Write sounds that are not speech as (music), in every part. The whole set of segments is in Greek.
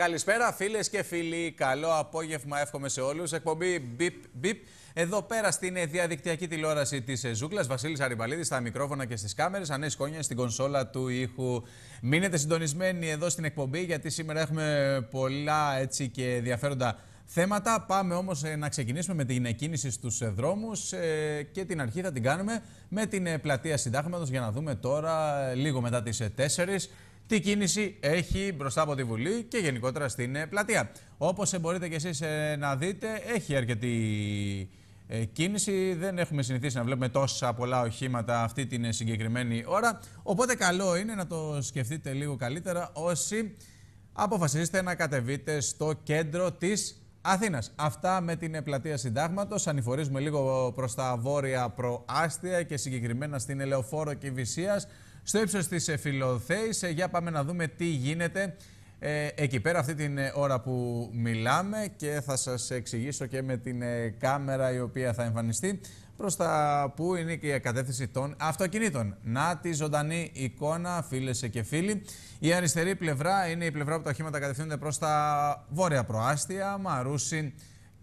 Καλησπέρα φίλες και φίλοι, καλό απόγευμα εύχομαι σε όλους. Εκπομπή Beep Beep. Εδώ πέρα στην διαδικτυακή τηλεόραση της Ζούγκλας, Βασίλης Αριμπαλίδη, στα μικρόφωνα και στις κάμερες, Ανές Κόνια στην κονσόλα του ήχου. Μείνετε συντονισμένοι εδώ στην εκπομπή, γιατί σήμερα έχουμε πολλά έτσι και ενδιαφέροντα θέματα. Πάμε όμως να ξεκινήσουμε με την κίνηση στους δρόμους ε, και την αρχή θα την κάνουμε με την πλατεία Συντάγματος για να δούμε τώρα, λίγο μετά τις 4 τι κίνηση έχει μπροστά από τη Βουλή και γενικότερα στην ε, πλατεία. Όπως μπορείτε και εσείς ε, να δείτε, έχει αρκετή ε, κίνηση. Δεν έχουμε συνηθίσει να βλέπουμε τόσα πολλά οχήματα αυτή την συγκεκριμένη ώρα. Οπότε καλό είναι να το σκεφτείτε λίγο καλύτερα όσοι αποφασίσετε να κατεβείτε στο κέντρο της Αθήνας. Αυτά με την πλατεία συντάγματος. Ανηφορίζουμε λίγο προς τα βόρεια προάστια και συγκεκριμένα στην Ελεοφόρο και Βυσσίας στο ύψος της Φιλοθέης. Ε, για πάμε να δούμε τι γίνεται ε, εκεί πέρα αυτή την ε, ώρα που μιλάμε και θα σας εξηγήσω και με την κάμερα η οποία θα εμφανιστεί προς τα που είναι και η κατεύθυνση των αυτοκινήτων. Να τη ζωντανή εικόνα φίλες και φίλοι. Η αριστερή πλευρά είναι η πλευρά που τα οχήματα κατευθύνονται προς τα βόρεια προάστια, Μαρούσι,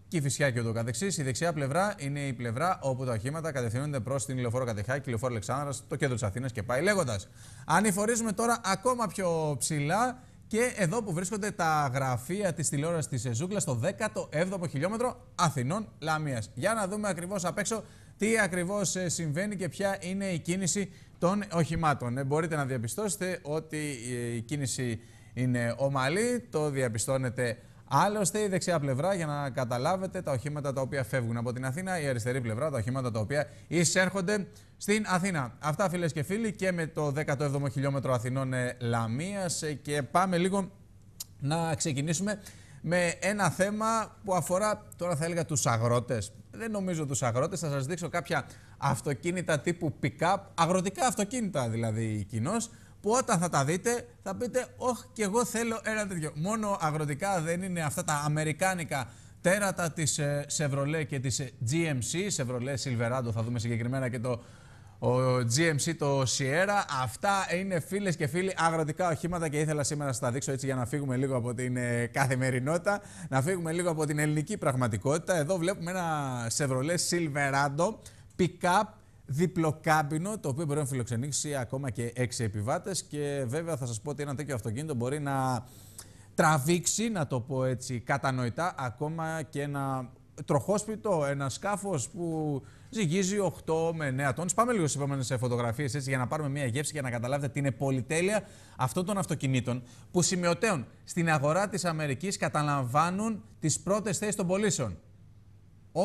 Κυφυσιά και ούτω καθεξής. Η δεξιά πλευρά είναι η πλευρά όπου τα οχήματα κατευθύνονται προς την ηλιοφόρο Κατεχάκη, ηλιοφόρο Αλεξάνδρας, το κέντρο της Αθήνας και πάει λέγοντας. Ανηφορίζουμε τώρα ακόμα πιο ψηλά και εδώ που βρίσκονται τα γραφεία της τηλεόρασης της Ζούγκλας στο 17ο χιλιόμετρο Αθηνών Λαμίας. Για να δούμε ακριβώς απ' έξω τι ακριβώς ε, συμβαίνει και ποια είναι η κίνηση των οχημάτων. Ε, μπορείτε να διαπιστώσετε ότι ε, η κίνηση είναι ομαλή, το διαπιστώνετε Άλλωστε, η δεξιά πλευρά για να καταλάβετε τα οχήματα τα οποία φεύγουν από την Αθήνα, η αριστερή πλευρά τα οχήματα τα οποία εισέρχονται στην Αθήνα. Αυτά φίλες και φίλοι και με το 17ο χιλιόμετρο Αθηνών ε, Λαμίας ε, και πάμε λίγο να ξεκινήσουμε με ένα θέμα που αφορά τώρα θα έλεγα τους αγρότες. Δεν νομίζω τους αγρότες, θα σας δείξω κάποια αυτοκίνητα τύπου pick-up, αγροτικά αυτοκίνητα δηλαδή κοινώς, που όταν θα τα δείτε θα πείτε «Ωχ, και εγώ θέλω ένα τέτοιο». Μόνο αγροτικά δεν είναι αυτά τα αμερικάνικα τέρατα της ε, Chevrolet και της ε, GMC, Chevrolet Silverado θα δούμε συγκεκριμένα και το ο GMC το Sierra. Αυτά είναι φίλες και φίλοι αγροτικά οχήματα και ήθελα σήμερα να σας τα δείξω έτσι για να φύγουμε λίγο από την ε, καθημερινότητα, να φύγουμε λίγο από την ελληνική πραγματικότητα. Εδώ βλέπουμε ένα Chevrolet Silverado pick-up διπλοκάμπινο, το οποίο μπορεί να φιλοξενήσει ακόμα και έξι επιβάτες. Και βέβαια θα σας πω ότι ένα τέτοιο αυτοκίνητο μπορεί να τραβήξει, να το πω έτσι κατανοητά, ακόμα και ένα τροχόσπιτο, ένα σκάφος που ζυγίζει 8 με 9 τόνους. Πάμε λίγο στις επόμενες φωτογραφίες για να πάρουμε μια γεύση και να καταλάβετε την πολυτέλεια αυτών των αυτοκινήτων που σημειωτέων στην αγορά της Αμερικής καταλαμβάνουν τις πρώτες θέσεις των πωλήσεων.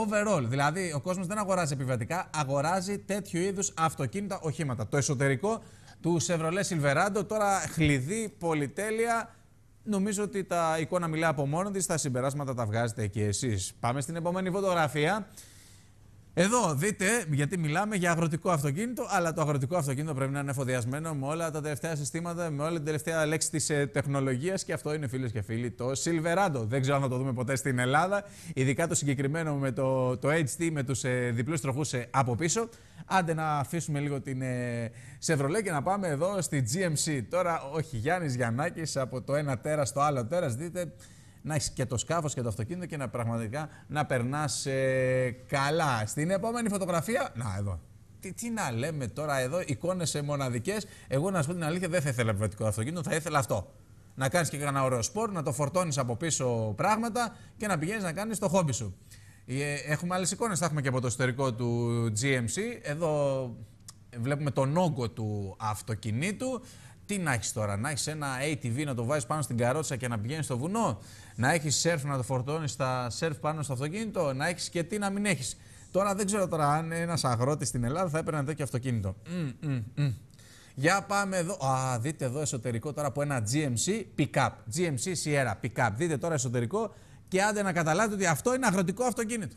Overall, δηλαδή ο κόσμος δεν αγοράζει επιβατικά, αγοράζει τέτοιου είδους αυτοκίνητα οχήματα. Το εσωτερικό του Chevrolet Silverado τώρα χλειδί, πολυτέλεια. Νομίζω ότι τα εικόνα μιλά από μόνο της, τα συμπεράσματα τα βγάζετε και εσείς. Πάμε στην επόμενη φωτογραφία. Εδώ δείτε, γιατί μιλάμε για αγροτικό αυτοκίνητο, αλλά το αγροτικό αυτοκίνητο πρέπει να είναι εφοδιασμένο με όλα τα τελευταία συστήματα, με όλη την τελευταία λέξη της ε, τεχνολογίας και αυτό είναι φίλες και φίλοι το Silverado. Δεν ξέρω αν θα το δούμε ποτέ στην Ελλάδα, ειδικά το συγκεκριμένο με το, το HD με τους ε, διπλούς τροχούς ε, από πίσω. Άντε να αφήσουμε λίγο την ε, Chevrolet και να πάμε εδώ στη GMC. Τώρα, όχι Γιάννης Γιαννάκης από το ένα τέρας στο άλλο τέρας, δείτε να έχεις και το σκάφος και το αυτοκίνητο και να πραγματικά να περνάς ε, καλά. Στην επόμενη φωτογραφία. Να, εδώ. Τι, τι να λέμε τώρα εδώ, εικόνες μοναδικές. Εγώ να σου πω την αλήθεια, δεν θα ήθελα επιβατικό αυτοκίνητο, θα ήθελα αυτό. Να κάνεις και ένα ωραίο σπορ, να το φορτώνεις από πίσω πράγματα και να πηγαίνεις να κάνεις το χόμπι σου. Ε, έχουμε άλλες εικόνες, θα έχουμε και από το εσωτερικό του GMC. Εδώ βλέπουμε τον όγκο του αυτοκινήτου. Τι να έχεις τώρα, να έχεις ένα ATV να το βάζεις πάνω στην καρότσα και να πηγαίνεις στο βουνό, να έχεις σερφ να το φορτώνεις στα σερφ πάνω στο αυτοκίνητο, να έχεις και τι να μην έχεις. Τώρα δεν ξέρω τώρα αν ένας αγρότης στην Ελλάδα θα έπαιρνε τέτοιο αυτοκίνητο. Mm, mm, mm. Για πάμε εδώ. Α, δείτε εδώ εσωτερικό τώρα από ένα GMC pickup. GMC Sierra pickup. Δείτε τώρα εσωτερικό και άντε να καταλάβετε ότι αυτό είναι αγροτικό αυτοκίνητο.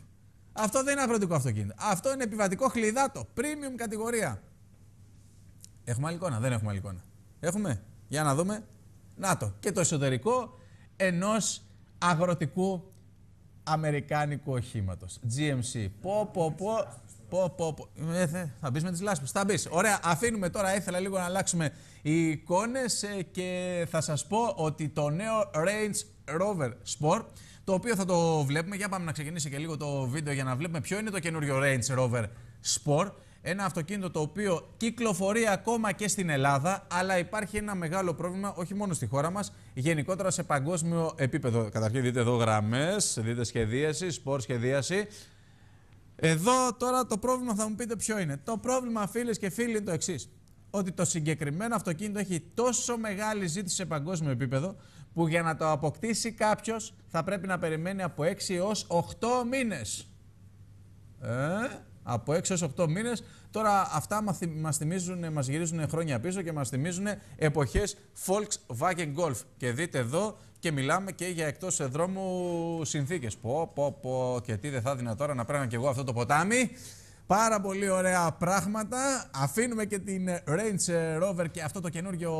Αυτό δεν είναι αγροτικό αυτοκίνητο. Αυτό είναι επιβατικό χλιδάτο. Premium κατηγορία. Έχουμε άλλη εικόνα; Δεν έχουμε άλλη εικόνα. Έχουμε; Για να δούμε. Να το. Και το εσωτερικό ενός αγροτικού αμερικάνικου οχήματος. GMC. Πω, πω, πω. Πω, πω, πω. Ε, θα μπεις με τις λάσπες. Θα μπεις. Ωραία. Αφήνουμε τώρα. Ήθελα λίγο να αλλάξουμε οι εικόνες ε, και θα σας πω ότι το νέο Range Rover Sport, το οποίο θα το βλέπουμε. Για πάμε να ξεκινήσει και λίγο το βίντεο για να βλέπουμε ποιο είναι το καινούριο Range Rover Sport. Ένα αυτοκίνητο το οποίο κυκλοφορεί ακόμα και στην Ελλάδα, αλλά υπάρχει ένα μεγάλο πρόβλημα όχι μόνο στη χώρα μας, γενικότερα σε παγκόσμιο επίπεδο. Καταρχήν δείτε εδώ γραμμές, δείτε σχεδίαση, σπορ σχεδίαση. Εδώ τώρα το πρόβλημα θα μου πείτε ποιο είναι. Το πρόβλημα φίλες και φίλοι είναι το εξής. Ότι το συγκεκριμένο αυτοκίνητο έχει τόσο μεγάλη ζήτηση σε παγκόσμιο επίπεδο που για να το αποκτήσει κάποιος θα πρέπει να περιμένει από 6 έως 8 μήνες. Ε, από 6 έως 8 μήνες. Τώρα αυτά μας θυμίζουν, μας γυρίζουν χρόνια πίσω και μας θυμίζουν εποχές Volkswagen Golf. Και δείτε εδώ και μιλάμε και για εκτός δρόμου συνθήκες. Πω, πω, πω και τι δεν θα δίνα τώρα να πρέπει και εγώ αυτό το ποτάμι. Πάρα πολύ ωραία πράγματα. Αφήνουμε και την Range Rover και αυτό το καινούργιο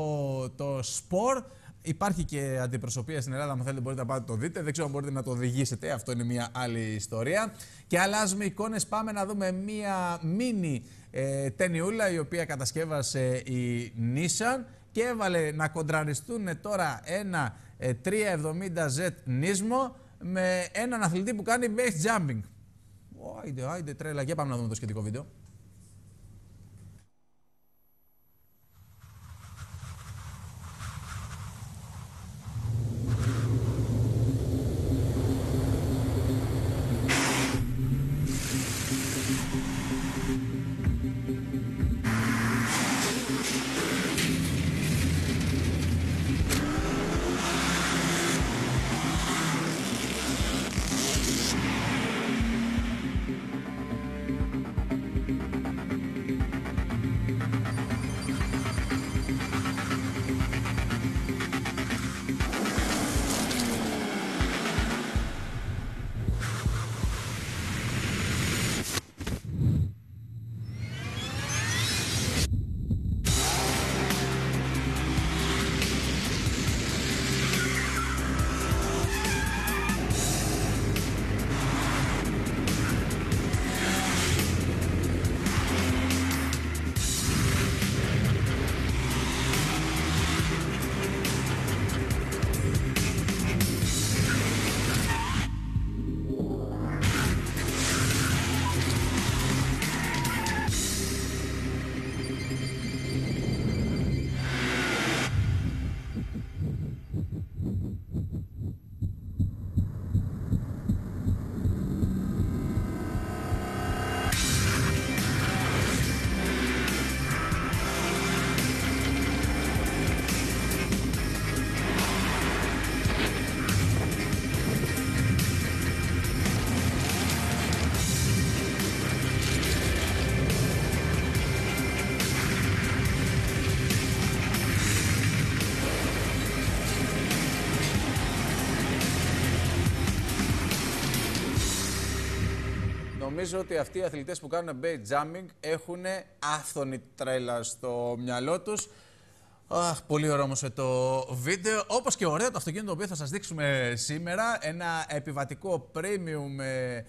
το Sport. Υπάρχει και αντιπροσωπεία στην Ελλάδα, αν θέλετε μπορείτε να πάτε το δείτε. Δεν ξέρω αν μπορείτε να το οδηγήσετε, αυτό είναι μια άλλη ιστορία. Και αλλάζουμε εικόνες, πάμε να δούμε μια μίνι ε, ταινιούλα η οποία κατασκεύασε η Nissan και έβαλε να κοντραριστούν τώρα ένα 370Z ε, νίσμο με έναν αθλητή που κάνει base jumping. Άιντε, άιντε τρέλα. Για πάμε να δούμε το σχετικό βίντεο. Νομίζω ότι αυτοί οι αθλητές που κάνουν base jumping έχουν άφθονη τρέλα στο μυαλό τους. Αχ, πολύ ωραίο όμως το βίντεο. Όπως και ωραίο το αυτοκίνητο το οποίο θα σας δείξουμε σήμερα. Ένα επιβατικό premium ε,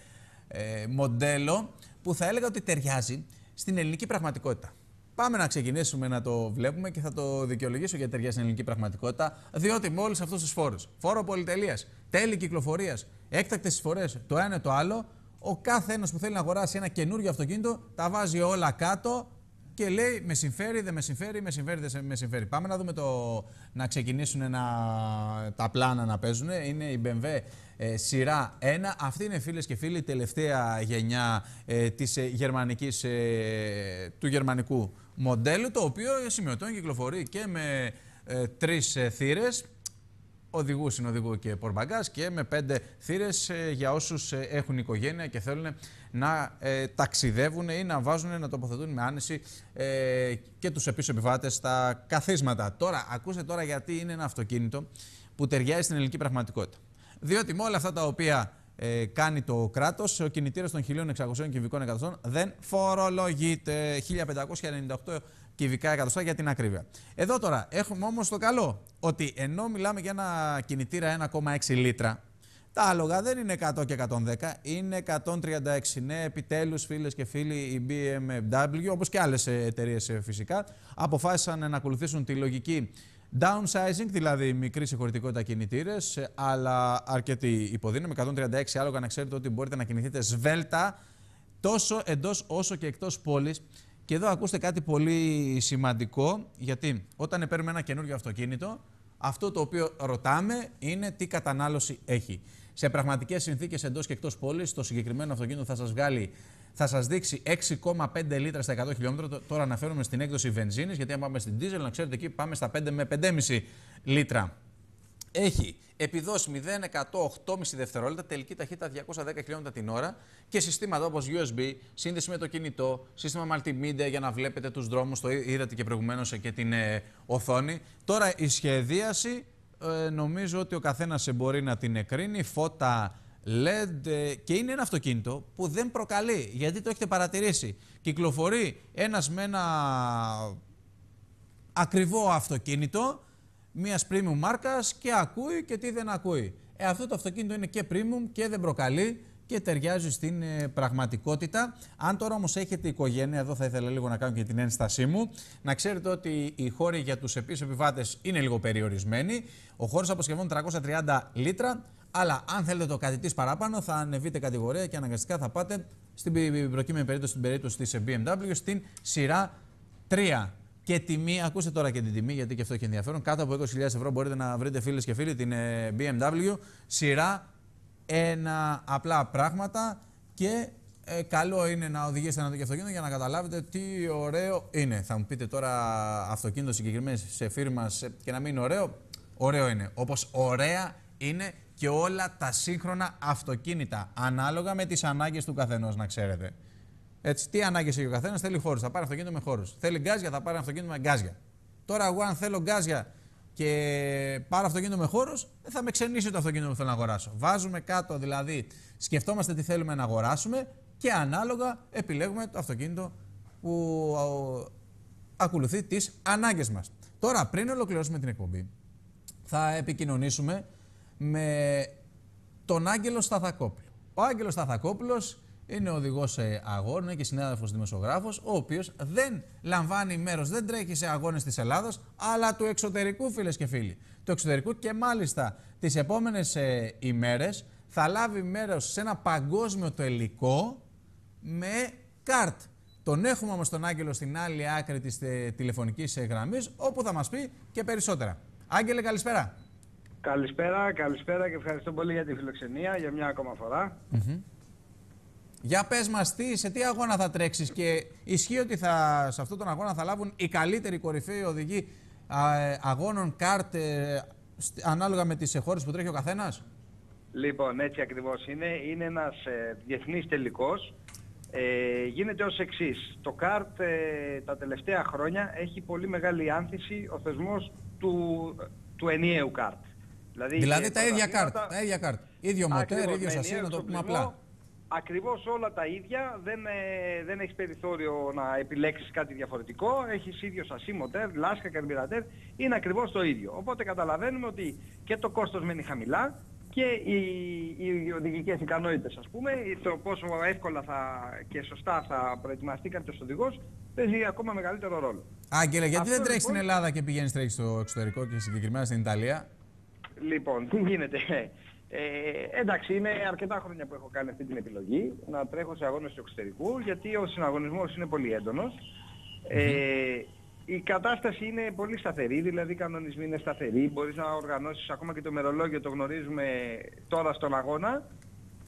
ε, μοντέλο που θα έλεγα ότι ταιριάζει στην ελληνική πραγματικότητα. Πάμε να ξεκινήσουμε να το βλέπουμε και θα το δικαιολογήσω γιατί ταιριάζει στην ελληνική πραγματικότητα. Διότι με όλους αυτούς τους φόρους, φόρο πολυτελείας, τέλη κυκλοφορίας, έκτακτες εισφορές, το ένα το άλλο, ο κάθε ένας που θέλει να αγοράσει ένα καινούριο αυτοκίνητο τα βάζει όλα κάτω και λέει με συμφέρει, δεν με συμφέρει, με συμφέρει, δεν με συμφέρει. Πάμε να δούμε το, να ξεκινήσουν να, τα πλάνα να παίζουν. Είναι η BMW ε, σειρά 1. Αυτή είναι φίλες και φίλοι η τελευταία γενιά ε, της, ε, γερμανικής, ε, του γερμανικού μοντέλου το οποίο σημειωτών κυκλοφορεί και με ε, τρεις θύρες οδηγούς, συνοδηγού και πορμπαγκάς και με πέντε θύρες ε, για όσους ε, έχουν οικογένεια και θέλουν να ε, ταξιδεύουν ή να βάζουν, να τοποθετούν με άνεση ε, και τους επίσης επιβάτες στα καθίσματα. Τώρα, ακούστε τώρα γιατί είναι ένα αυτοκίνητο που ταιριάζει στην ελληνική πραγματικότητα. Διότι με όλα αυτά τα οποία ε, κάνει το κράτος, ο κινητήρας των 1600 κυβικών εκατοστών δεν φορολογείται. 1598 κυβικά εκατοστά για την ακρίβεια. Εδώ τώρα έχουμε όμως το καλό ότι ενώ μιλάμε για ένα κινητήρα 1,6 λίτρα, τα άλογα δεν είναι 100 και 110, είναι 136. Ναι, επιτέλους φίλες και φίλοι η BMW, όπως και άλλες εταιρείες ε, φυσικά, αποφάσισαν να ακολουθήσουν τη λογική Downsizing, δηλαδή μικρή συγχωρητικότητα κινητήρες, αλλά αρκετή υποδύναμη. 136 άλογα να ξέρετε ότι μπορείτε να κινηθείτε σβέλτα τόσο εντός όσο και εκτός πόλης. Και εδώ ακούστε κάτι πολύ σημαντικό, γιατί όταν παίρνουμε ένα καινούργιο αυτοκίνητο, αυτό το οποίο ρωτάμε είναι τι κατανάλωση έχει. Σε πραγματικές συνθήκες εντός και εκτός πόλης, το συγκεκριμένο αυτοκίνητο θα σας βγάλει θα σας δείξει 6,5 λίτρα στα 100 χιλιόμετρα. Τώρα αναφέρομαι στην έκδοση βενζίνης, γιατί αν πάμε στην diesel, να ξέρετε εκεί πάμε στα 5 με 5,5 λίτρα. Έχει επιδόσει 0,108,5 δευτερόλεπτα, τελική ταχύτητα 210 χιλιόμετρα την ώρα και συστήματα όπως USB, σύνδεση με το κινητό, σύστημα multimedia για να βλέπετε τους δρόμους, το είδατε και προηγουμένως και την ε, οθόνη. Τώρα η σχεδίαση ε, νομίζω ότι ο καθένας μπορεί να την εκρίνει, φώτα LED ε, και είναι ένα αυτοκίνητο που δεν προκαλεί, γιατί το έχετε παρατηρήσει. Κυκλοφορεί ένας με ένα ακριβό αυτοκίνητο, μιας premium μάρκας και ακούει και τι δεν ακούει. Ε, αυτό το αυτοκίνητο είναι και premium και δεν προκαλεί και ταιριάζει στην ε, πραγματικότητα. Αν τώρα όμως έχετε οικογένεια, εδώ θα ήθελα λίγο να κάνω και την ένστασή μου, να ξέρετε ότι οι χώροι για τους επίσης επιβάτες είναι λίγο περιορισμένοι. Ο χώρος αποσκευών 330 λίτρα, αλλά αν θέλετε το κάτι παραπάνω, θα ανεβείτε κατηγορία και αναγκαστικά θα πάτε στην προκείμενη περίπτωση, στην περίπτωση της BMW, στην σειρά 3. Και τιμή, ακούστε τώρα και την τιμή, γιατί και αυτό έχει ενδιαφέρον. Κάτω από 20.000 ευρώ μπορείτε να βρείτε φίλες και φίλοι την ε, BMW. Σειρά ένα απλά πράγματα και ε, καλό είναι να οδηγήσετε ένα τέτοιο αυτοκίνητο για να καταλάβετε τι ωραίο είναι. Θα μου πείτε τώρα αυτοκίνητο συγκεκριμένο σε φίρμα και να μην είναι ωραίο. Ωραίο είναι. Όπως ωραία είναι και όλα τα σύγχρονα αυτοκίνητα. Ανάλογα με τις ανάγκες του καθενός, να ξέρετε. Έτσι, τι ανάγκες έχει ο καθένας, θέλει χώρους. Θα πάρει αυτοκίνητο με χώρους. Θέλει γκάζια, θα πάρει αυτοκίνητο με γκάζια. Τώρα, εγώ αν θέλω γκάζια και πάρω αυτοκίνητο με χώρους, δεν θα με ξενήσει το αυτοκίνητο που θέλω να αγοράσω. Βάζουμε κάτω, δηλαδή, σκεφτόμαστε τι θέλουμε να αγοράσουμε και ανάλογα επιλέγουμε το αυτοκίνητο που ακολουθεί τις ανάγκες μας. Τώρα, πριν ολοκληρώσουμε την εκπομπή, θα επικοινωνήσουμε με τον Άγγελο Σταθακόπουλο. Ο Άγγελος Σταθακόπουλος είναι οδηγός αγώνων και συνάδελφος δημοσιογράφος, ο οποίος δεν λαμβάνει μέρος, δεν τρέχει σε αγώνες της Ελλάδα, αλλά του εξωτερικού, φίλες και φίλοι. Του εξωτερικού και μάλιστα τις επόμενες ε, ημέρες θα λάβει μέρος σε ένα παγκόσμιο τελικό με καρτ. Τον έχουμε όμως τον Άγγελο στην άλλη άκρη της ε, τηλεφωνικής ε, γραμμής, όπου θα μας πει και περισσότερα. Άγγελε, καλησπέρα. Καλησπέρα, καλησπέρα και ευχαριστώ πολύ για τη φιλοξενία για μια ακόμα φορά. Για πες μας τι, σε τι αγώνα θα τρέξεις και ισχύει ότι θα, σε αυτόν τον αγώνα θα λάβουν οι καλύτεροι κορυφαίοι οδηγοί ε, αγώνων κάρτ ε, ανάλογα με τις χώρες που τρέχει ο καθένας; Λοιπόν, έτσι ακριβώς είναι. Είναι ένας ε, διεθνής τελικός. Ε, γίνεται ως εξής. Το κάρτ ε, τα τελευταία χρόνια έχει πολύ μεγάλη άνθηση ο θεσμός του, του ενιαίου κάρτ. Δηλαδή, δηλαδή τα ίδια κάρτ, τα ίδια κάρτ. Ίδιο μοτέρ, ίδιος σασί, να το πούμε απλά. Ακριβώς όλα τα ίδια, δεν, ε, δεν έχεις περιθώριο να επιλέξεις κάτι διαφορετικό, έχεις ίδιος σασί, μοτέρ, λάσκα, καρμπυρατέρ, είναι ακριβώς το ίδιο. Οπότε καταλαβαίνουμε ότι και το κόστος μένει χαμηλά και οι, οι οδηγικές ικανότητες ας πούμε, το πόσο εύκολα θα, και σωστά θα προετοιμαστεί κάποιος οδηγός, παίζει ακόμα μεγαλύτερο ρόλο. Άγγελε, γιατί δεν τρέχεις στην λοιπόν- Ελλάδα και πηγαίνεις τρέχεις στο εξωτερικό και συγκεκριμένα στην Ιταλία; Λοιπόν, τι γίνεται. Ε, εντάξει, είναι αρκετά χρόνια που έχω κάνει αυτή την επιλογή να τρέχω σε αγώνες του εξωτερικού γιατί ο συναγωνισμός είναι πολύ έντονος. Ε, η κατάσταση είναι πολύ σταθερή, δηλαδή οι κανονισμοί είναι σταθεροί. Μπορείς να οργανώσεις ακόμα και το ημερολόγιο, το γνωρίζουμε τώρα στον αγώνα.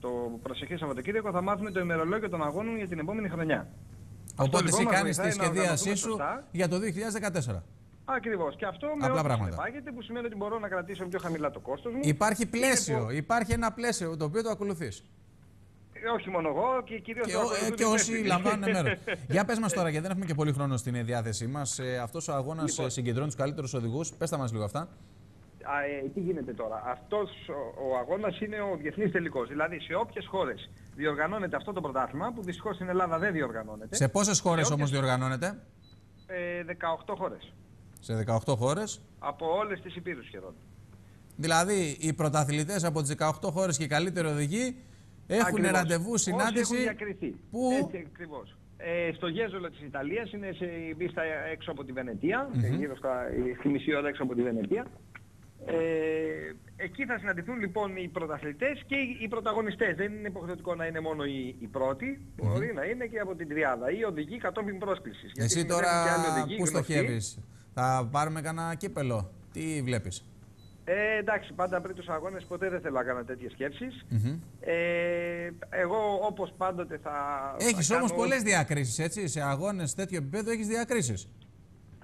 Το προσεχές Σαββατοκύριακο θα μάθουμε το ημερολόγιο των αγώνων για την επόμενη χρονιά. Οπότε λοιπόν, εσύ κάνεις τη σχεδίασή σου για το 2014. Ακριβώς. Και αυτό με Απλά πράγματα. Πάγεται, που σημαίνει ότι μπορώ να κρατήσω πιο χαμηλά το κόστος μου. Υπάρχει πλαίσιο. Υπάρχει ένα πλαίσιο το οποίο το ακολουθείς. Ε, όχι μόνο εγώ και κυρίως και, ε, και όσοι λαμβάνουν (laughs) μέρος. Για πες μας τώρα, γιατί δεν έχουμε και πολύ χρόνο στην διάθεσή μας. Ε, Αυτός ο αγώνας λοιπόν. συγκεντρώνει τους καλύτερους οδηγούς. Πες τα μας λίγο αυτά. Α, ε, τι γίνεται τώρα. Αυτός ο, ο αγώνας είναι ο διεθνής τελικός. Δηλαδή σε όποιες χώρες διοργανώνεται αυτό το πρωτάθλημα, που δυστυχώς στην Ελλάδα δεν διοργανώνεται. Σε πόσες χώρες όμως διοργανώνεται, ε, 18 χώρες. Σε 18 χώρες. Από όλες τις υπήρους σχεδόν. Δηλαδή, οι πρωταθλητές από τις 18 χώρες και οι καλύτεροι οδηγοί έχουν ραντεβού συνάντηση. Έχουν διακριθεί. Που... Έτσι ακριβώς. ε, στο Γέζολο της Ιταλίας, είναι σε πίστα έξω από τη Βενετία, γύρω στα, στη μισή ώρα έξω από τη Βενετία. Ε, εκεί θα συναντηθούν λοιπόν οι πρωταθλητές και οι, οι πρωταγωνιστές. Δεν είναι υποχρεωτικό να είναι μόνο οι, οι πρώτοι, μπορεί να είναι και από την τριάδα ή οδηγοί κατόπιν πρόσκλησης. Γιατί Εσύ τώρα συμμετέχουν και άλλοι οδηγοί πού γνωστοί. στοχεύεις, θα πάρουμε κανένα κύπελο, τι βλέπεις; Ε, εντάξει, πάντα πριν τους αγώνες ποτέ δεν θέλω να κάνω τέτοιες σκέψεις. Μμμ. Ε, εγώ όπως πάντοτε θα... Έχεις θα όμως κάνω- πολλές διακρίσεις, έτσι, σε αγώνες τέτοιο επίπεδο έχεις διακρίσεις.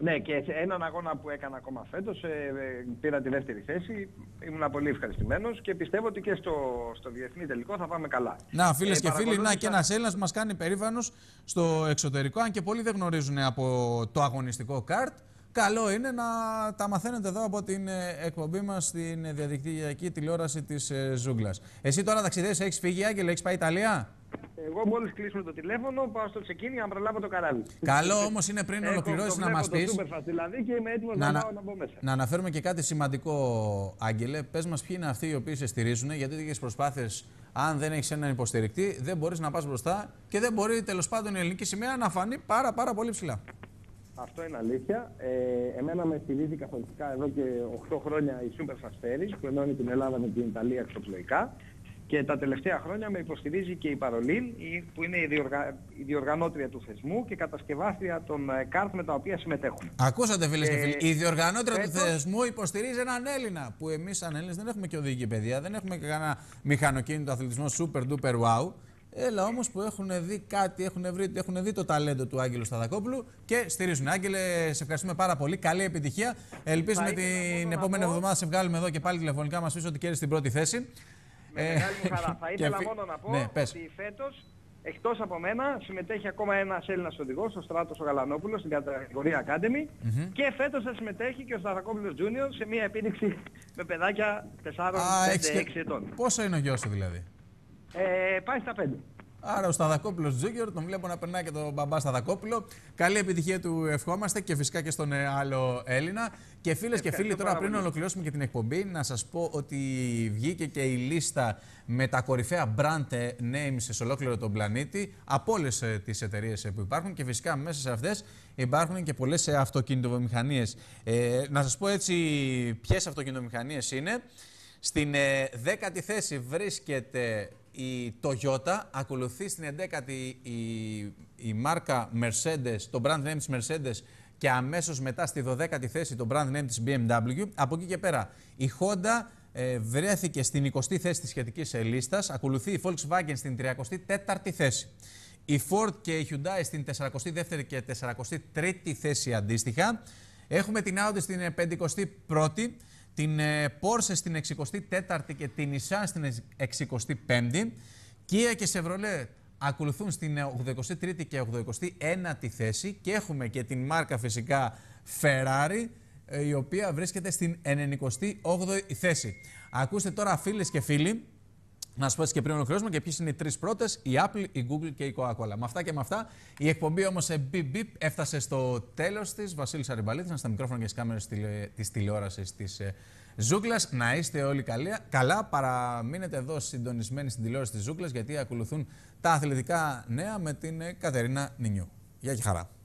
Ναι, και σε έναν αγώνα που έκανα ακόμα φέτος, ε, ε, πήρα τη δεύτερη θέση, ήμουν πολύ ευχαριστημένος και πιστεύω ότι και στο, στο διεθνή τελικό θα πάμε καλά. Να, φίλες Ε, και φίλοι, να παρακολούθησα- και ένας Έλληνας που μας κάνει περήφανος στο εξωτερικό, αν και πολλοί δεν γνωρίζουν από το αγωνιστικό καρτ. Καλό είναι να τα μαθαίνετε εδώ από την ε, εκπομπή μας στην ε, διαδικτυακή τηλεόραση της Ζούγκλας. Εσύ τώρα ταξιδεύεις, έχεις φύγει, Άγγελε, έχεις πάει Ιταλία; Εγώ μόλις κλείσουμε το τηλέφωνο πάω στο τσεκίνι να προλάβω το καράβι. Καλό όμως είναι πριν Έχω- ολοκληρώσεις το να μας βλέπω πεις. το Superfast δηλαδή και είμαι έτοιμος Να, να, να, πάω να μπω μέσα. να αναφέρουμε και κάτι σημαντικό, Άγγελε. Πες μας, ποιοι είναι αυτοί οι οποίοι σε στηρίζουν, γιατί τέτοιες προσπάθειες, αν δεν έχεις έναν υποστηρικτή, δεν μπορείς να πας μπροστά και δεν μπορεί τέλος πάντων η ελληνική σημαία να φανεί πάρα, πάρα πολύ ψηλά. Αυτό είναι αλήθεια. Ε, εμένα με στηρίζει καθολικά εδώ και 8 χρόνια η Super Fast Ferries που ενώνει την Ελλάδα με την Ιταλία εξωπλοϊκά και τα τελευταία χρόνια με υποστηρίζει και η Παρολίν η- που είναι η, διοργα... η διοργανώτρια του θεσμού και κατασκευάστρια των ε, κάρτ με τα οποία συμμετέχουν. Ακούσατε, φίλε και Ε, φίλοι. Η διοργανώτρια του φέτος- θεσμού υποστηρίζει έναν Έλληνα. Που εμείς, σαν Έλληνες, δεν έχουμε και οδηγική παιδεία, δεν έχουμε και κανένα μηχανοκίνητο αθλητισμό super duper wow. Έλα όμως που έχουν δει κάτι, έχουν, βρει, έχουν δει το ταλέντο του Άγγελου Σταδακόπουλου και στηρίζουν. Άγγελε, σε ευχαριστούμε πάρα πολύ. Καλή επιτυχία. Ελπίζουμε Θα ήθελα την μόνο να επόμενη πω- εβδομάδα σε βγάλουμε εδώ και πάλι τηλεφωνικά μας πεις ότι κέρδισε την πρώτη θέση. Με Ε, μεγάλη μου χαρά. (laughs) Θα και ήθελα φι- μόνο να πω Ναι, πες. ότι φέτος εκτός από μένα συμμετέχει ακόμα ένας Έλληνας οδηγός, ο Στράτος ο Γαλανόπουλος στην κατηγορία Academy και φέτος θα συμμετέχει και ο Σταθακόπουλος Junior σε μια επίδειξη με παιδάκια 4, 5, Α, 6 έχεις και- ετών. Πόσο είναι ο γιος σου δηλαδή; Ε, πάει στα 5. Άρα ο Σταδακόπουλος Τζούγκερ, τον βλέπω να περνάει και τον μπαμπά Σταδακόπουλο. Καλή επιτυχία του ευχόμαστε και φυσικά και στον ε, άλλο Έλληνα. Και φίλες και φίλοι, τώρα πάρα πριν πολύ. ολοκληρώσουμε και την εκπομπή, να σας πω ότι βγήκε και η λίστα με τα κορυφαία brand ε, names σε ολόκληρο τον πλανήτη από όλες τις εταιρείες που υπάρχουν και φυσικά μέσα σε αυτές υπάρχουν και πολλές αυτοκινητοβιομηχανίες. Ε, να σας πω έτσι ποιες αυτοκινητοβιομηχανίες είναι. Στην ε, δέκατη θέση βρίσκεται η Toyota, ακολουθεί στην 11η η, η μάρκα Mercedes, το brand name της Mercedes και αμέσως μετά στη 12η θέση το brand name της BMW. Από εκεί και πέρα η Honda ε, βρέθηκε στην 20η θέση της σχετικής ε, λίστας, ακολουθεί η Volkswagen στην 34η θέση. Η Ford και η Hyundai στην 42η και 43η θέση αντίστοιχα. Έχουμε την Audi στην ε, 51η, την ε, Porsche στην 64η και την Nissan στην 65η. Kia και Chevrolet ακολουθούν στην ε, 83η και 81η θέση και έχουμε και την μάρκα φυσικά Ferrari ε, η οποία βρίσκεται στην 98η θέση. Ακούστε τώρα φίλες και φίλοι να σα πω έτσι και πριν ολοκληρώσουμε και ποιες είναι οι τρεις πρώτες, η Apple, η Google και η Coca-Cola. Με αυτά και με αυτά, η εκπομπή όμως σε Beep Beep έφτασε στο τέλος της. Βασίλη Αριμπαλίτη, στα μικρόφωνα και στις κάμερες της τηλεόρασης της Ζούγκλας. Να είστε όλοι καλή, καλά. Παραμείνετε εδώ συντονισμένοι στην τηλεόραση της Ζούγκλας, γιατί ακολουθούν τα αθλητικά νέα με την ε, Κατερίνα Νινιού. Γεια και χαρά.